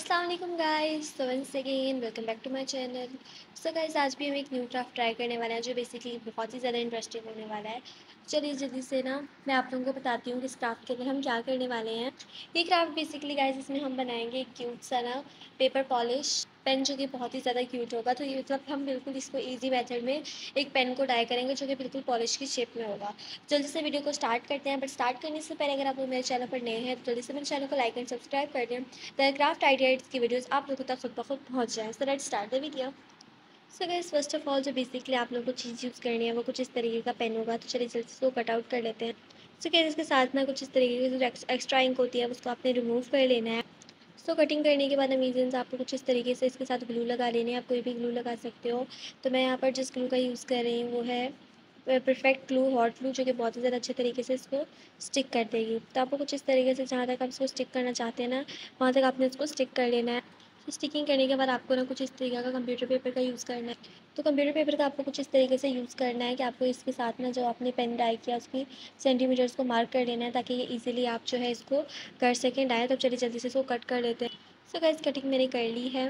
अस्सलाम guys so once again welcome back to my channel so guys आज भी हम एक न्यू क्राफ्ट ट्राई करने वाले हैं, जो बेसिकली बहुत ही ज़्यादा इंटरेस्टिंग होने वाला है। चलिए जल्दी से ना मैं आप लोगों को बताती हूँ कि इस क्राफ्ट के लिए हम क्या करने वाले हैं। ये क्राफ्ट बेसिकली गाइस इसमें हम बनाएँगे एक क्यूट सा ना पेपर पॉलिश पेन जो कि बहुत ही ज़्यादा क्यूट होगा तो ये मतलब हम बिल्कुल इसको इजी मेथड में एक पेन को डाई करेंगे जो कि बिल्कुल पॉलिश की शेप में होगा। जल्दी से वीडियो को स्टार्ट करते हैं बट स्टार्ट करने से पहले अगर आप लोग मेरे चैनल पर नए हैं तो जल्दी से मेरे चैनल को लाइक एंड सब्सक्राइब कर दें। द क्राफ्ट आइडियाज़ की वीडियोज़ आप लोगों तक खुद ब खुद पहुँच जाए। So let start the video so guys first of all जो बेसिकली आप लोगों को चीज़ यूज़ करनी है वो कुछ इस तरीके का पेन होगा तो चलिए जल्दी से वो कट आउट कर लेते हैं। सो so, इसके साथ ना कुछ इस तरीके की जो एक्स्ट्रा इंक होती है उसको आपने रिमूव कर लेना है। सो कटिंग करने के बाद अमीजन्स आपको कुछ इस तरीके से इसके साथ ग्लू लगा लेने आप कोई भी ग्लू लगा सकते हो। तो मैं यहाँ पर जिस ग्लू का यूज़ कर रही हूँ वो है परफेक्ट ग्लू हॉट ग्लू जो कि बहुत ही ज़्यादा अच्छे तरीके से इसको स्टिक कर देगी। तो आपको कुछ इस तरीके से जहाँ तक आप इसको स्टिक करना चाहते हैं ना वहाँ तक आपने इसको स्टिक कर लेना है। स्टिकिंग करने के बाद आपको ना कुछ इस तरीके का कंप्यूटर पेपर का यूज़ करना है। तो कंप्यूटर पेपर का आपको कुछ इस तरीके से यूज़ करना है कि आपको इसके साथ ना जो आपने पेन डाई किया, उसकी सेंटीमीटर्स को मार्क कर लेना है ताकि ये ईजिली आप जो है इसको कर सकें। डाई तो चलिए जल्दी से इसको कट कर लेते हैं। सो गैस कटिंग मैंने कर ली है।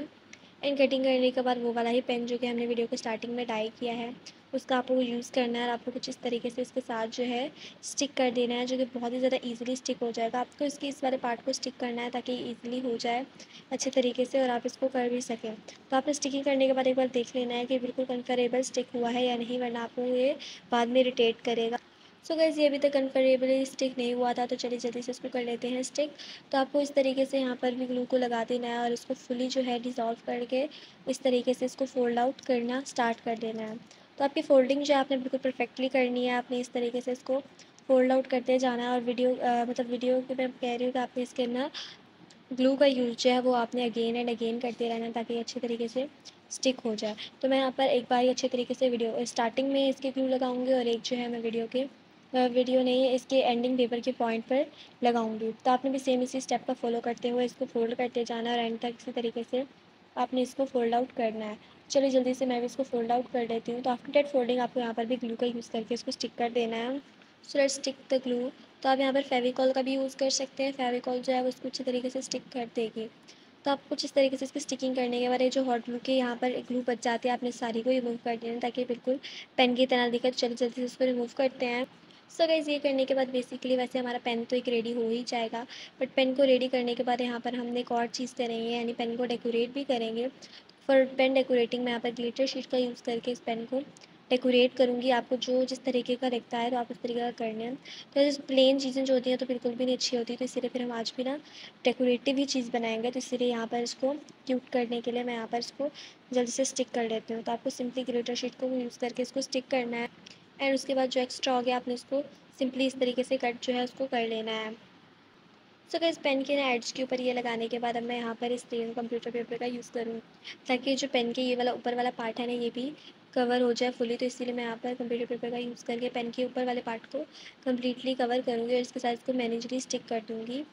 एंड कटिंग करने के बाद वो वाला ही पेन जो कि हमने वीडियो को स्टार्टिंग में डाई किया है। उसका आपको यूज़ करना है और आपको कुछ इस तरीके से इसके साथ जो है स्टिक कर देना है, जो कि बहुत ही ज़्यादा इजीली स्टिक हो जाएगा। आपको इसके इस वाले पार्ट को स्टिक करना है ताकि इजीली हो जाए अच्छे तरीके से और आप इसको कर भी सकें। तो आपने स्टिकिंग करने के बाद एक बार देख लेना है कि बिल्कुल कन्फर्टेबल स्टिक हुआ है या नहीं, वरना आपको ये बाद में इरीटेट करेगा। सो गैस ये अभी तक कन्फर्टेबली स्टिक नहीं हुआ था तो चलिए जल्दी से इसको कर लेते हैं स्टिक तो आपको इस तरीके से यहाँ पर भी ग्लू को लगा देना है और इसको फुली जो है डिज़ोल्व करके इस तरीके से इसको फोल्ड आउट करना स्टार्ट कर देना है। तो आपकी फोल्डिंग जो है आपने बिल्कुल परफेक्टली करनी है आपने इस तरीके से इसको फोल्ड आउट करते जाना है और वीडियो आ, मतलब वीडियो के मैं कह रही हूँ कि आपने इसके अंदर ग्लू का यूज़ जो है वो आपने अगेन एंड अगेन करते रहना ताकि अच्छे तरीके से स्टिक हो जाए। तो मैं यहाँ पर एक बार ही अच्छे तरीके से वीडियो स्टार्टिंग में इसके ग्लू लगाऊँगी और एक जो है मैं वीडियो के वीडियो नहीं है इसके एंडिंग पेपर के पॉइंट पर लगाऊँगी। तो आपने भी सेम इसी स्टेप का फॉलो करते हुए इसको फोल्ड करते जाना और एंड तक इसी तरीके से आपने इसको फोल्ड आउट करना है। चलिए जल्दी से मैं भी इसको फोल्ड आउट कर देती हूँ। तो आफ्टर डेट फोल्डिंग आपको यहाँ पर भी ग्लू का यूज़ करके इसको स्टिक कर देना है। So let stick the glue तो आप यहाँ पर फेविकॉल का भी यूज़ कर सकते हैं। फेविकॉल जो है वो इसको अच्छे तरीके से स्टिक कर देगी। तो आप कुछ इस तरीके से इसकी स्टिकिंग करने के बाद जो हॉट ग्लू के यहाँ पर ग्लू बच जाती है, आपने सारी को रिमूव कर देना ताकि बिल्कुल पेन की तरह दिक्कत चलिए जल्दी से इसको रिमूव करते हैं। सो गाइज़ ये करने के बाद बेसिकली वैसे हमारा पेन तो एक रेडी हो ही जाएगा। बट पेन को रेडी करने के बाद यहाँ पर हमने एक और चीज़ करेंगे, यानी पेन को डेकोरेट भी करेंगे। फॉर पेन डेकोरेटिंग मैं यहाँ पर ग्लिटर शीट का यूज़ करके इस पेन को डेकोरेट करूँगी। आपको जो जिस तरीके का दिखता है तो आप उस तरीके का करना है। तो जैसे प्लेन चीज़ें जो होती हैं तो बिल्कुल भी नहीं अच्छी होती। तो इसीलिए फिर हम आज भी ना डेकोरेटिव ही चीज़ बनाएँगे। तो इसीलिए यहाँ पर इसको क्यूट करने के लिए मैं यहाँ पर इसको जल्दी से स्टिक कर लेती हूँ। तो आपको सिंपली ग्लिटर शीट को यूज़ करके इसको स्टिक करना है। एंड उसके बाद जो एक्स्ट्रा हो गया, आपने इसको सिंपली इस तरीके से कट जो है, उसको कर लेना है। सो so, इस पेन के ना एड्स के ऊपर ये लगाने के बाद अब मैं यहाँ पर इस तीन कंप्यूटर पेपर का यूज़ करूँ ताकि जो पेन के ये वाला ऊपर वाला पार्ट है ना ये भी कवर हो जाए फुली तो इसीलिए मैं यहाँ पर कंप्यूटर पेपर का यूज़ करके पेन के ऊपर वाले पार्ट को कम्प्लीटली कवर करूँगी और इसके साथ इसको मैनेजली स्टिक कर दूँगी।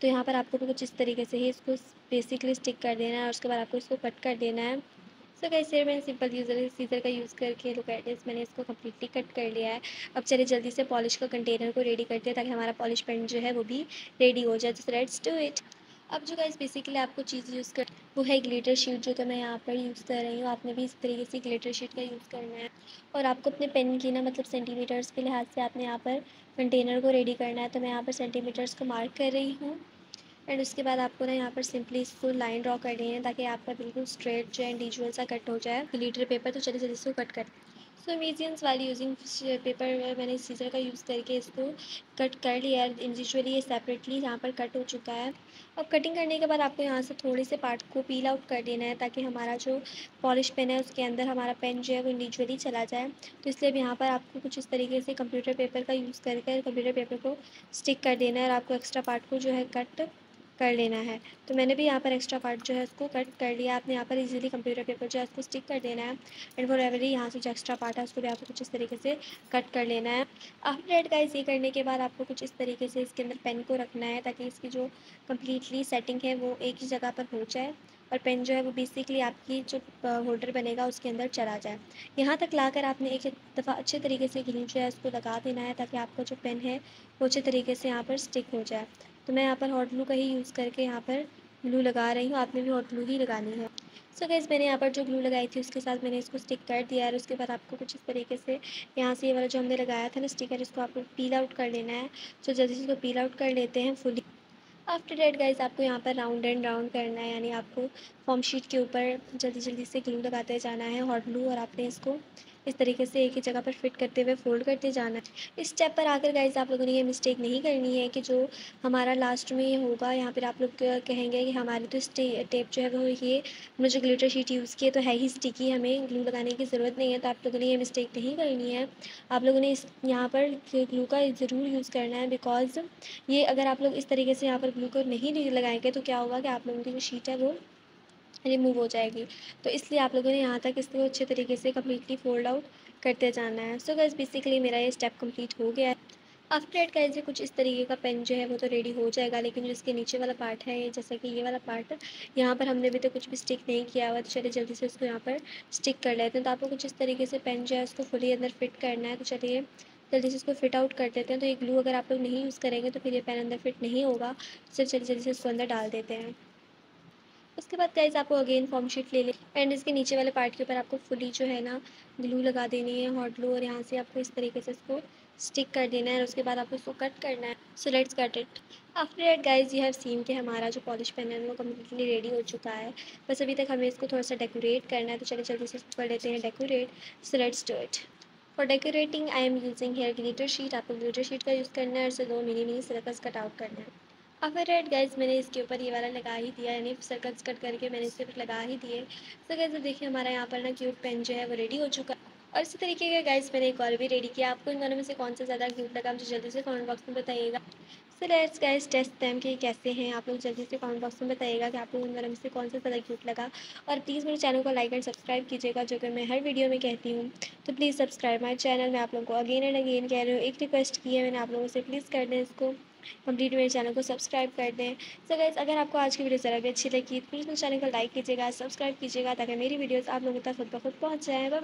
तो यहाँ पर आपको भी कुछ इस तरीके से ही इसको बेसिकली स्टिक कर देना है और उसके बाद आपको इसको कट कर देना है। सो कैसे मैंने सिंपल यूज़र सीज़र का यूज़ करके लुक एट दिस मैंने इसको कम्प्लीटली कट कर लिया है। अब चलिए जल्दी से पॉलिश का कंटेनर को रेडी करते हैं ताकि हमारा पॉलिश पेन जो है वो भी रेडी हो जाए। तो लेट्स डू इट अब जो गाइस बेसिकली आपको चीज़ यूज़ कर, वो है ग्लिटर शीट जो कि मैं यहाँ पर यूज़ कर रही हूँ। आपने भी इस तरीके से ग्लिटर शीट का यूज़ करना है। और आपको अपने पेन की ना मतलब सेंटीमीटर्स के लिहाज से आपने यहाँ पर कंटेनर को रेडी करना है। तो मैं यहाँ पर सेंटीमीटर्स को मार्क कर रही हूँ। एंड उसके बाद आपको ना यहाँ पर सिंपली इसको लाइन ड्रॉ करनी है ताकि आपका बिल्कुल स्ट्रेट जो है इंडिविजुअल सा कट हो जाए। लीटर पेपर तो चलिए जल्दी इसको कट कर सो मीजियंस वाली यूजिंग पेपर मैंने सीजर का यूज़ करके इसको कट कर लिया है। इंडिविजुअली ये सेपरेटली यहाँ पर कट हो चुका है। अब कटिंग करने के बाद आपको यहाँ से थोड़े से पार्ट को पील आउट कर देना है ताकि हमारा जो पॉलिश पेन है उसके अंदर हमारा पेन जो है वो इंडिविजुअली चला जाए। तो इसलिए यहाँ पर आपको कुछ इस तरीके से कंप्यूटर पेपर का यूज़ करके कंप्यूटर पेपर को स्टिक कर देना है और आपको एक्स्ट्रा पार्ट को जो है कट कर लेना है। तो मैंने भी यहाँ पर एक्स्ट्रा पार्ट जो है उसको कट कर लिया। आपने यहाँ पर इजीली कंप्यूटर पेपर जो है उसको स्टिक कर देना है। एंड फॉर एवरी यहाँ से जो एक्स्ट्रा पार्ट है उसको भी आपको कुछ इस तरीके से कट कर लेना है। आफ्टर डेट गाइस ये करने के बाद आपको कुछ इस तरीके से इसके अंदर पेन को रखना है ताकि इसकी जो कम्प्लीटली सेटिंग है वो एक ही जगह पर हो जाए। और पेन जो है वो बेसिकली आपकी जो होल्डर बनेगा उसके अंदर चला जाए। यहाँ तक लाकर आपने एक दफ़ा अच्छे तरीके से ग्लू जो है उसको लगा देना है ताकि आपका जो पेन है वो अच्छे तरीके से यहाँ पर स्टिक हो जाए। तो मैं यहाँ पर हॉट ग्लू का ही यूज़ करके यहाँ पर ग्लू लगा रही हूँ। आपने भी हॉट ग्लू ही लगानी है। सो so गैस मैंने यहाँ पर जो ग्लू लगाई थी, उसके साथ मैंने इसको स्टिक कर दिया और उसके बाद आपको कुछ इस तरीके से यहाँ से ये वाला जो हमने लगाया था ना स्टिकर इसको आपको पील आउट कर लेना है। सो so जल्दी से इसको पील आउट कर लेते हैं फुली आफ्टर डेट गाइज़ आपको यहाँ पर राउंड एंड राउंड करना है, यानी आपको फॉर्म शीट के ऊपर जल्दी जल्दी से ग्लू लगाते जाना है हॉट ग्लू और आपने इसको इस तरीके से एक ही जगह पर फिट करते हुए फोल्ड करते जाना है। इस स्टेप पर आकर गाइज़ आप लोगों ने ये मिस्टेक नहीं करनी है कि जो हमारा लास्ट में होगा, यहाँ पर आप लोग कहेंगे कि हमारी तो टेप जो है वो ये, हमने जो ग्लिटर शीट यूज़ की है तो है ही स्टिकी हमें ग्लू लगाने की ज़रूरत नहीं है तो आप लोगों ने ये मिस्टेक नहीं करनी है। आप लोगों ने इस, यहाँ पर ग्लू का ज़रूर यूज़ करना है बिकॉज़ ये अगर आप लोग इस तरीके से यहाँ पर ग्लू को नहीं लगाएँगे तो क्या होगा कि आप लोगों की जो शीट है वो रिमूव हो जाएगी। तो इसलिए आप लोगों ने यहाँ तक इसको अच्छे तरीके से कम्प्लीटली फोल्ड आउट करते जाना है। सो गैस बेसिकली मेरा ये स्टेप कंप्लीट हो गया है। आफ्टर एट गाइज़ कुछ इस तरीके का पेन जो है वो तो रेडी हो जाएगा, लेकिन जो इसके नीचे वाला पार्ट है जैसा कि ये वाला पार्ट यहाँ पर हमने भी तो कुछ भी स्टिक नहीं किया हुआ तो चलिए जल्दी से इसको यहाँ पर स्टिक कर लेते हैं। तो आपको कुछ इस तरीके से पेन जो है उसको फुली अंदर फिट करना है तो चलिए जल्दी से इसको फिट आउट कर देते हैं। तो ये ग्लू अगर आप लोग नहीं यूज़ करेंगे तो फिर ये पेन अंदर फिट नहीं होगा। तो चलिए जल्दी से इसको अंदर डाल देते हैं। उसके बाद गाइज़ आपको अगेन फॉर्म शीट ले लें। एंड इसके नीचे वाले पार्ट के ऊपर आपको फुली जो है ना ग्लू लगा देनी है हॉट ग्लू और यहाँ से आपको इस तरीके से इसको स्टिक कर देना है, और उसके बाद आपको इसको कट करना है। So let's cut it after that guys you have seen कि हमारा जो पॉलिश पेन है वो कम्प्लीटली रेडी हो चुका है। बस अभी तक हमें इसको थोड़ा सा डेकोरेट करना है तो चलिए जल्दी से कर लेते हैं decorate so let's do it for decorating I am using here glitter sheet आपको ग्लिटर शीट का यूज़ करना है, और इसे दो mini mini circles cut out करना है। अब रेड गैस मैंने इसके ऊपर ये वाला लगा ही दिया, यानी सर्कल्स कट करके मैंने इसके ऊपर लगा ही दिए। तो गैस देखिए हमारा यहाँ पर ना क्यूट पेन जो है वो रेडी हो चुका है। और इसी तरीके का गाइस मैंने एक और भी रेडी किया। आपको इन दोनों में से कौन सा ज़्यादा क्यूट लगा, मुझे जल्दी से कमेंट बॉक्स में बताइएगा। So let's guys test them कि कैसे हैं। आप लोग जल्दी से कमेंट बॉक्स में बताइएगा कि आप लोग इन दोनों में से कौन सा ज़्यादा क्यूट लगा। और प्लीज़ मेरे चैनल को लाइक एंड सब्सक्राइब कीजिएगा, जो कि मैं हर वीडियो में कहती हूँ। तो प्लीज़ सब्सक्राइब माई चैनल में आप लोगों को अगेन एंड अगेन कह रही हूँ। एक रिक्वेस्ट की है मैंने आप लोगों से प्लीज़ कर दें इसको। कंप्लीट मेरे चैनल को सब्सक्राइब कर दें। सो गाइज़ अगर आपको आज की वीडियो ज़रा भी अच्छी लगी तो प्लीज़ मेरे चैनल को लाइक कीजिएगा सब्सक्राइब कीजिएगा, ताकि मेरी वीडियोज़ आप लोगों तक खुद ब खुद पहुँच जाए। बाय